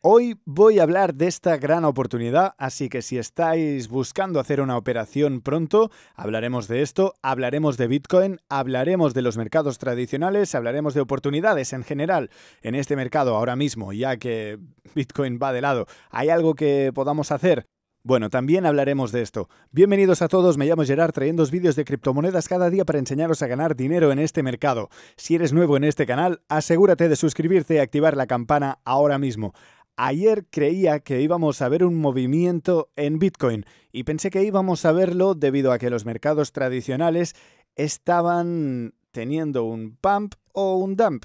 Hoy voy a hablar de esta gran oportunidad, así que si estáis buscando hacer una operación pronto, hablaremos de esto, hablaremos de Bitcoin, hablaremos de los mercados tradicionales, hablaremos de oportunidades en general en este mercado ahora mismo, ya que Bitcoin va de lado. ¿Hay algo que podamos hacer? Bueno, también hablaremos de esto. Bienvenidos a todos, me llamo Gerard trayendo vídeos de criptomonedas cada día para enseñaros a ganar dinero en este mercado. Si eres nuevo en este canal, asegúrate de suscribirte y activar la campana ahora mismo. Ayer creía que íbamos a ver un movimiento en Bitcoin y pensé que íbamos a verlo debido a que los mercados tradicionales estaban teniendo un pump o un dump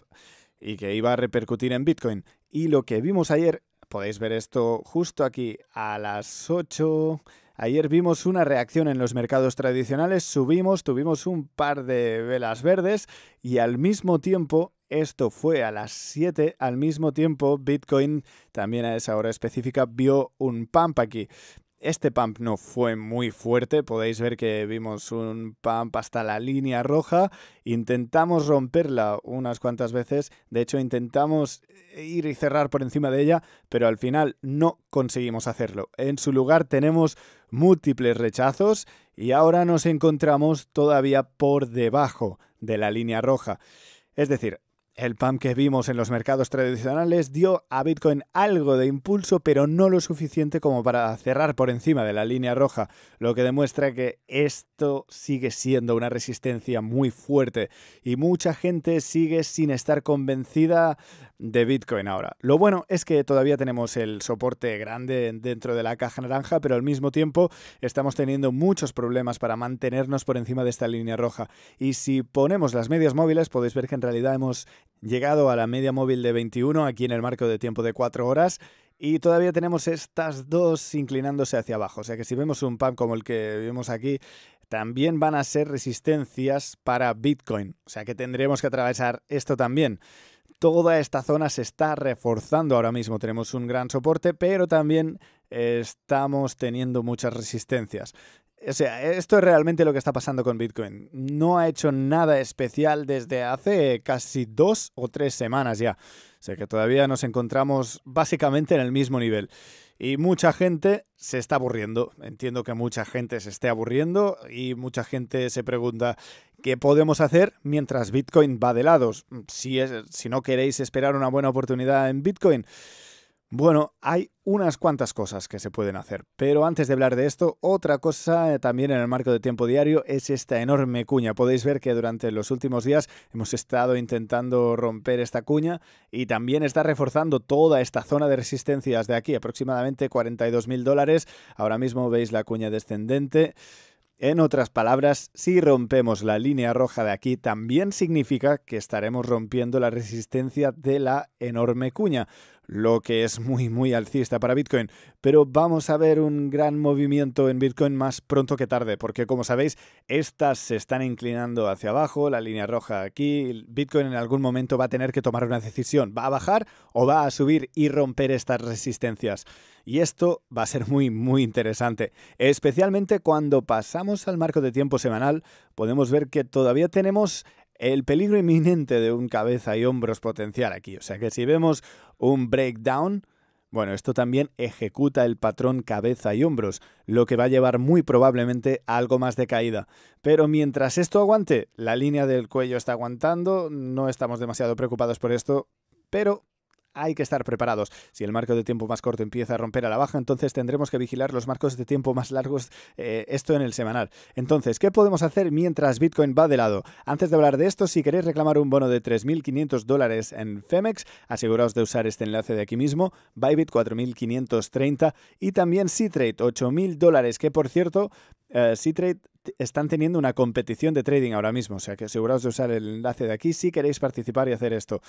y que iba a repercutir en Bitcoin. Y lo que vimos ayer, podéis ver esto justo aquí a las 8. Ayer vimos una reacción en los mercados tradicionales, subimos, tuvimos un par de velas verdes y al mismo tiempo esto fue a las 7. Al mismo tiempo, Bitcoin, también a esa hora específica, vio un pump aquí. Este pump no fue muy fuerte, podéis ver que vimos un pump hasta la línea roja, intentamos romperla unas cuantas veces, de hecho intentamos ir y cerrar por encima de ella, pero al final no conseguimos hacerlo. En su lugar tenemos múltiples rechazos y ahora nos encontramos todavía por debajo de la línea roja. Es decir, el pump que vimos en los mercados tradicionales dio a Bitcoin algo de impulso, pero no lo suficiente como para cerrar por encima de la línea roja, lo que demuestra que esto sigue siendo una resistencia muy fuerte y mucha gente sigue sin estar convencida de Bitcoin ahora. Lo bueno es que todavía tenemos el soporte grande dentro de la caja naranja, pero al mismo tiempo estamos teniendo muchos problemas para mantenernos por encima de esta línea roja. Y si ponemos las medias móviles, podéis ver que en realidad hemos llegado a la media móvil de 21 aquí en el marco de tiempo de 4 horas y todavía tenemos estas dos inclinándose hacia abajo. O sea que si vemos un pan como el que vemos aquí, también van a ser resistencias para Bitcoin. O sea que tendremos que atravesar esto también. Toda esta zona se está reforzando ahora mismo. Tenemos un gran soporte, pero también estamos teniendo muchas resistencias. O sea, esto es realmente lo que está pasando con Bitcoin. No ha hecho nada especial desde hace casi dos o tres semanas ya. O sea que todavía nos encontramos básicamente en el mismo nivel. Y mucha gente se está aburriendo. Entiendo que mucha gente se esté aburriendo y mucha gente se pregunta qué podemos hacer mientras Bitcoin va de lados. Si, es, si no queréis esperar una buena oportunidad en Bitcoin, bueno, hay unas cuantas cosas que se pueden hacer, pero antes de hablar de esto, otra cosa eh, también en el marco de tiempo diario es esta enorme cuña. Podéis ver que durante los últimos días hemos estado intentando romper esta cuña y también está reforzando toda esta zona de resistencias de aquí, aproximadamente 42 mil dólares. Ahora mismo veis la cuña descendente. En otras palabras, si rompemos la línea roja de aquí, también significa que estaremos rompiendo la resistencia de la enorme cuña lo que es muy, muy alcista para Bitcoin. Pero vamos a ver un gran movimiento en Bitcoin más pronto que tarde, porque como sabéis, estas se están inclinando hacia abajo, la línea roja aquí. Bitcoin en algún momento va a tener que tomar una decisión. ¿Va a bajar o va a subir y romper estas resistencias? Y esto va a ser muy, muy interesante. Especialmente cuando pasamos al marco de tiempo semanal, podemos ver que todavía tenemos el peligro inminente de un cabeza y hombros potencial aquí. O sea que si vemos un breakdown, bueno, esto también ejecuta el patrón cabeza y hombros, lo que va a llevar muy probablemente a algo más de caída. Pero mientras esto aguante, la línea del cuello está aguantando, no estamos demasiado preocupados por esto, pero hay que estar preparados. Si el marco de tiempo más corto empieza a romper a la baja, entonces tendremos que vigilar los marcos de tiempo más largos, eh, esto en el semanal. Entonces, ¿qué podemos hacer mientras Bitcoin va de lado? Antes de hablar de esto, si queréis reclamar un bono de 3.500 dólares en Femex, aseguraos de usar este enlace de aquí mismo, Bybit 4.530 y también Ctrade 8.000 dólares, que por cierto, uh, están teniendo una competición de trading ahora mismo, o sea que aseguraos de usar el enlace de aquí si queréis participar y hacer esto.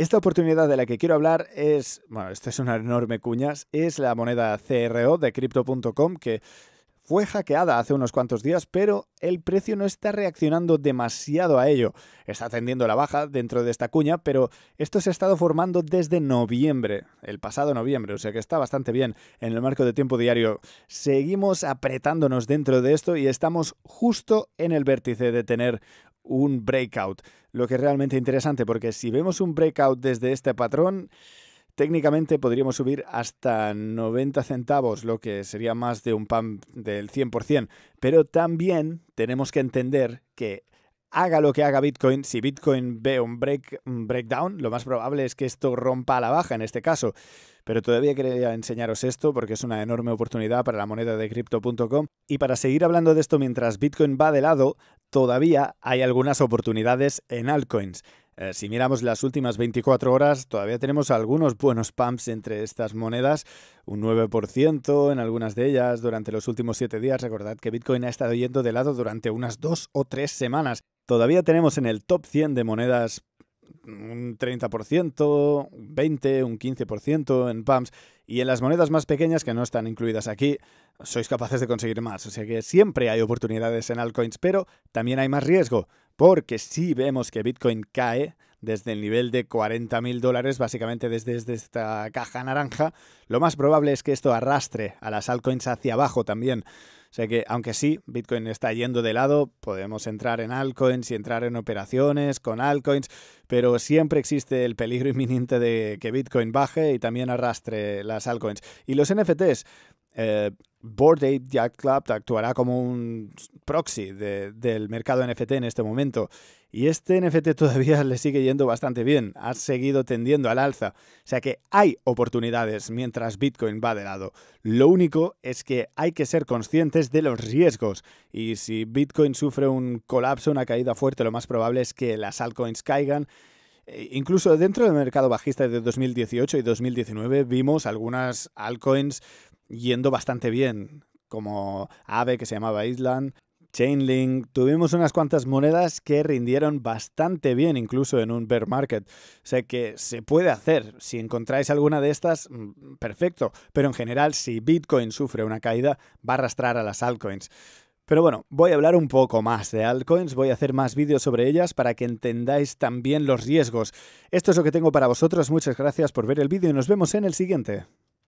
Esta oportunidad de la que quiero hablar es, bueno, esta es una enorme cuñas, es la moneda CRO de Crypto.com que fue hackeada hace unos cuantos días, pero el precio no está reaccionando demasiado a ello. Está tendiendo la baja dentro de esta cuña, pero esto se ha estado formando desde noviembre, el pasado noviembre, o sea que está bastante bien en el marco de tiempo diario. Seguimos apretándonos dentro de esto y estamos justo en el vértice de tener un breakout. Lo que es realmente interesante, porque si vemos un breakout desde este patrón, técnicamente podríamos subir hasta 90 centavos, lo que sería más de un pump del 100%, pero también tenemos que entender que haga lo que haga Bitcoin, si Bitcoin ve un, break, un breakdown, lo más probable es que esto rompa a la baja en este caso. Pero todavía quería enseñaros esto porque es una enorme oportunidad para la moneda de crypto.com. Y para seguir hablando de esto mientras Bitcoin va de lado, todavía hay algunas oportunidades en altcoins. Eh, si miramos las últimas 24 horas, todavía tenemos algunos buenos pumps entre estas monedas, un 9% en algunas de ellas durante los últimos 7 días. Recordad que Bitcoin ha estado yendo de lado durante unas 2 o 3 semanas. Todavía tenemos en el top 100 de monedas un 30%, un 20%, un 15% en pumps. Y en las monedas más pequeñas, que no están incluidas aquí, sois capaces de conseguir más. O sea que siempre hay oportunidades en altcoins, pero también hay más riesgo. Porque si vemos que Bitcoin cae desde el nivel de 40 mil dólares, básicamente desde, desde, esta caja naranja, lo más probable es que esto arrastre a las altcoins hacia abajo también. O sea que, aunque sí, Bitcoin está yendo de lado, podemos entrar en altcoins y entrar en operaciones con altcoins, pero siempre existe el peligro inminente de que Bitcoin baje y también arrastre las altcoins. Y los NFTs, eh, Board Ape Yacht Club actuará como un proxy del mercado NFT en este momento. Y este NFT todavía le sigue yendo bastante bien, ha seguido tendiendo al alza. O sea que hay oportunidades mientras Bitcoin va de lado. Lo único es que hay que ser conscientes de los riesgos. Y si Bitcoin sufre un colapso, una caída fuerte, lo más probable es que las altcoins caigan e incluso dentro del mercado bajista de 2018 y 2019 vimos algunas altcoins yendo bastante bien, como Ave, que se llamaba Island, Chainlink, tuvimos unas cuantas monedas que rindieron bastante bien incluso en un bear market. O sea que se puede hacer. Si encontráis alguna de estas, mm, perfecto. Pero en general, si Bitcoin sufre una caída, va a arrastrar a las altcoins. Pero bueno, voy a hablar un poco más de altcoins, voy a hacer más vídeos sobre ellas para que entendáis también los riesgos. Esto es lo que tengo para vosotros, muchas gracias por ver el vídeo y nos vemos en el siguiente.